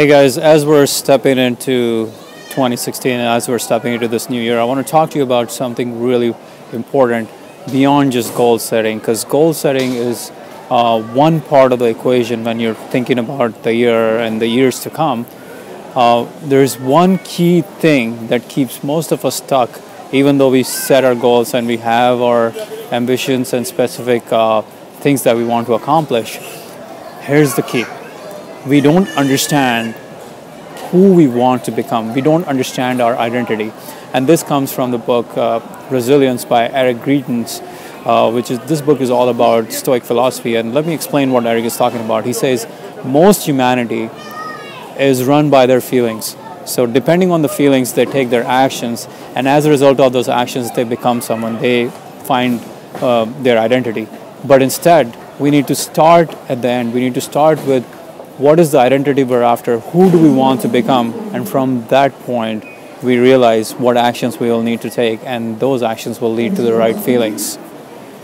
Hey guys, as we're stepping into 2016 and as we're stepping into this new year, I want to talk to you about something really important beyond just goal setting because goal setting is uh, one part of the equation when you're thinking about the year and the years to come. Uh, there's one key thing that keeps most of us stuck, even though we set our goals and we have our ambitions and specific uh, things that we want to accomplish. Here's the key we don't understand who we want to become. We don't understand our identity. And this comes from the book uh, Resilience by Eric Greitens, uh, which is this book is all about Stoic philosophy. And let me explain what Eric is talking about. He says most humanity is run by their feelings. So depending on the feelings, they take their actions, and as a result of those actions, they become someone. They find uh, their identity. But instead, we need to start at the end. We need to start with what is the identity we're after, who do we want to become, and from that point, we realize what actions we will need to take, and those actions will lead to the right feelings.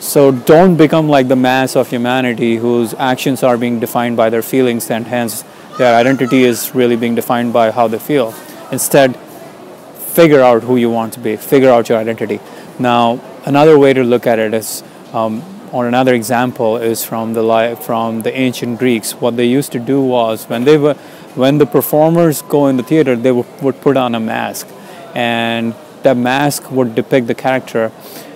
So don't become like the mass of humanity whose actions are being defined by their feelings, and hence their identity is really being defined by how they feel. Instead, figure out who you want to be, figure out your identity. Now, another way to look at it is um, or another example is from the from the ancient Greeks. What they used to do was when they were when the performers go in the theater, they would, put on a mask, and that mask would depict the character.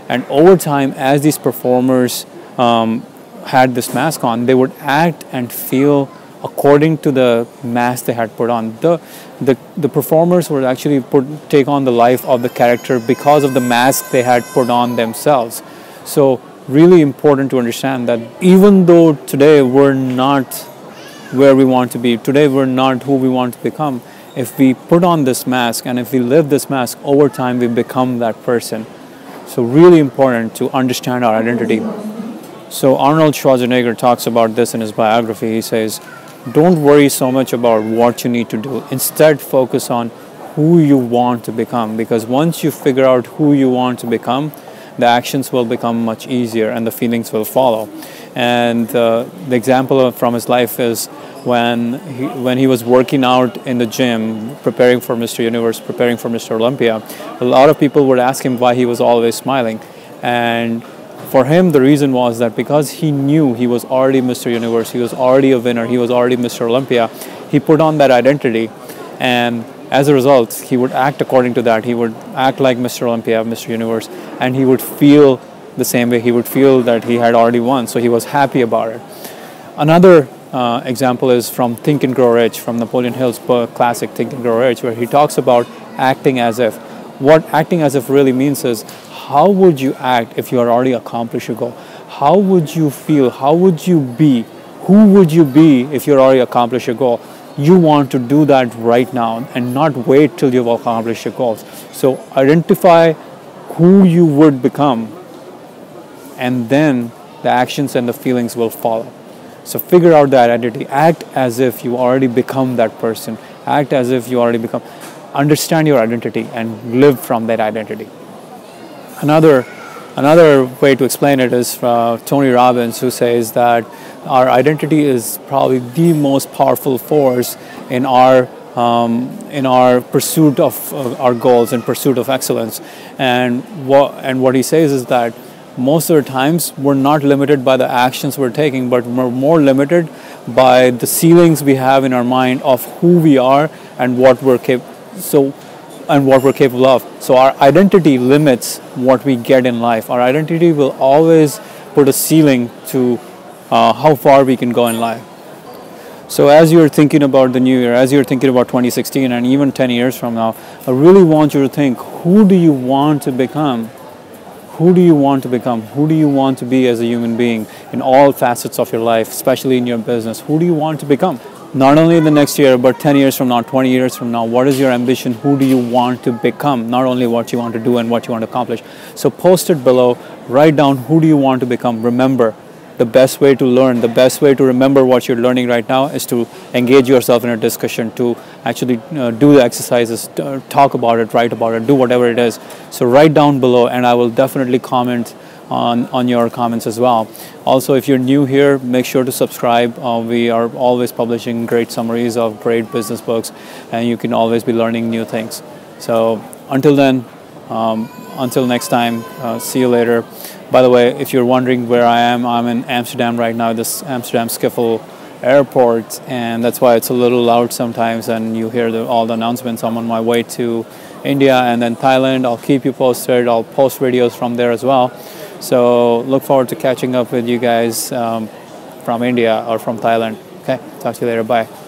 And over time, as these performers um, had this mask on, they would act and feel according to the mask they had put on. The, the, the performers would actually put, take on the life of the character because of the mask they had put on themselves. So really important to understand that even though today we're not where we want to be, today we're not who we want to become, if we put on this mask and if we live this mask over time, we become that person. So, really important to understand our identity. So, Arnold Schwarzenegger talks about this in his biography. He says, Don't worry so much about what you need to do. Instead, focus on who you want to become because once you figure out who you want to become, the actions will become much easier and the feelings will follow. And uh, the example from his life is when he, when he was working out in the gym, preparing for Mr. Universe, preparing for Mr. Olympia, a lot of people would ask him why he was always smiling. And for him, the reason was that because he knew he was already Mr. Universe, he was already a winner, he was already Mr. Olympia, he put on that identity. And as a result, he would act according to that. He would act like Mr. Olympia, Mr. Universe, and he would feel the same way. He would feel that he had already won, so he was happy about it. Another uh, example is from Think and Grow Rich, from Napoleon Hill's book, classic Think and Grow Rich, where he talks about acting as if. What acting as if really means is how would you act if you had already accomplished your goal? How would you feel? How would you be? Who would you be if you had already accomplished your goal? You want to do that right now and not wait till you've accomplished your goals. So identify who you would become and then the actions and the feelings will follow. So figure out the identity. Act as if you already become that person. Act as if you already become. Understand your identity and live from that identity. Another another way to explain it is Tony Robbins, who says that our identity is probably the most powerful force in our um, in our pursuit of uh, our goals and pursuit of excellence. And what and what he says is that most of the times we're not limited by the actions we're taking, but we're more limited by the ceilings we have in our mind of who we are and what we're capable. So and what we're capable of. So our identity limits what we get in life. Our identity will always put a ceiling to uh, how far we can go in life. So as you're thinking about the new year, as you're thinking about 2016 and even 10 years from now, I really want you to think, who do you want to become? Who do you want to become? Who do you want to be as a human being in all facets of your life, especially in your business? Who do you want to become? Not only in the next year, but 10 years from now, 20 years from now, what is your ambition? Who do you want to become? Not only what you want to do and what you want to accomplish. So post it below, write down who do you want to become. Remember, the best way to learn, the best way to remember what you're learning right now is to engage yourself in a discussion, to actually uh, do the exercises, talk about it, write about it, do whatever it is. So write down below and I will definitely comment on, on your comments as well. Also, if you're new here, make sure to subscribe. Uh, we are always publishing great summaries of great business books, and you can always be learning new things. So, until then, um, until next time, uh, see you later. By the way, if you're wondering where I am, I'm in Amsterdam right now, this Amsterdam Schiphol airport, and that's why it's a little loud sometimes, and you hear the, all the announcements. I'm on my way to India and then Thailand. I'll keep you posted. I'll post videos from there as well. So look forward to catching up with you guys um, from India or from Thailand. Okay, talk to you later. Bye.